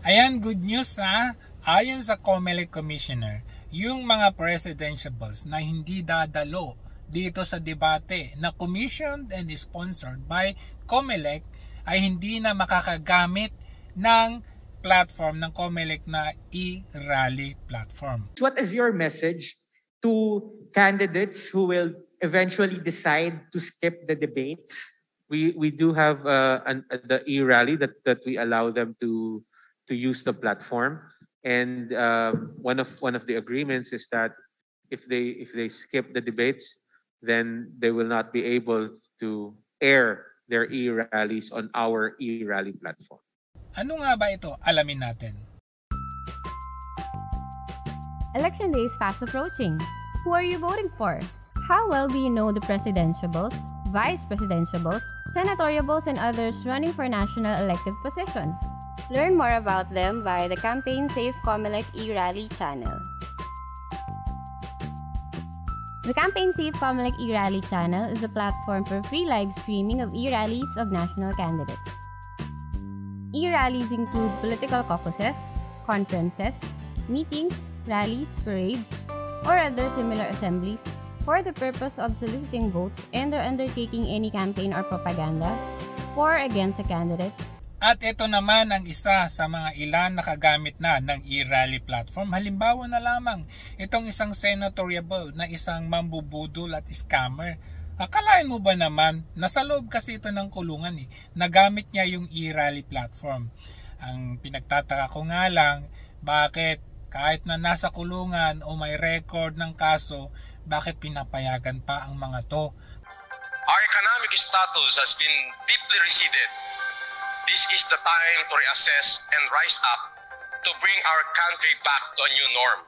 Ayan, good news ha. Ayon sa COMELEC Commissioner, yung mga presidentiables na hindi dadalo dito sa debate na commissioned and sponsored by COMELEC ay hindi na makakagamit ng platform ng COMELEC na e-rally platform. What is your message to candidates who will eventually decide to skip the debates? We we do have uh, an, uh, the e-rally that that we allow them to to use the platform. And um, one of one of the agreements is that if they if they skip the debates, then they will not be able to air their e-rallies on our e-rally platform. Ano nga ba ito? Alamin natin. Election day is fast approaching. Who are you voting for? How well do you know the presidentiables, vice presidentiables, senatoriables, and others running for national elective positions? Learn more about them via the Campaign Safe Comelec e-Rally channel. The Campaign Safe Comelec e-Rally channel is a platform for free live streaming of e-rallies of national candidates. E-rallies include political caucuses, conferences, meetings, rallies, parades, or other similar assemblies for the purpose of soliciting votes and or undertaking any campaign or propaganda for or against a candidate At ito naman ang isa sa mga ilan nakagamit na ng e-rally platform. Halimbawa na lamang itong isang senatoriable na isang mambubudol at scammer. Akalain mo ba naman, nasa loob kasi ito ng kulungan eh, nagamit niya yung e-rally platform. Ang pinagtataka ko nga lang, bakit kahit na nasa kulungan o may record ng kaso, bakit pinapayagan pa ang mga to? Our economic status has been deeply receded This is the time to reassess and rise up to bring our country back to a new norm.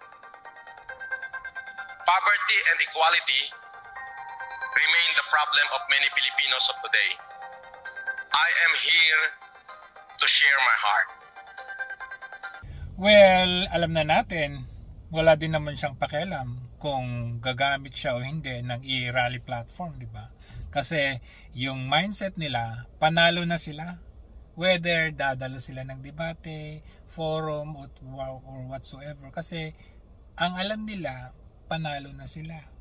Poverty and equality remain the problem of many Filipinos of today. I am here to share my heart. Well, alam na natin, wala din naman siyang pakialam kung gagamit siya o hindi ng e-rally platform, di ba? Kasi yung mindset nila, panalo na sila whether dadalo sila ng debate, forum or, or whatsoever kasi ang alam nila panalo na sila.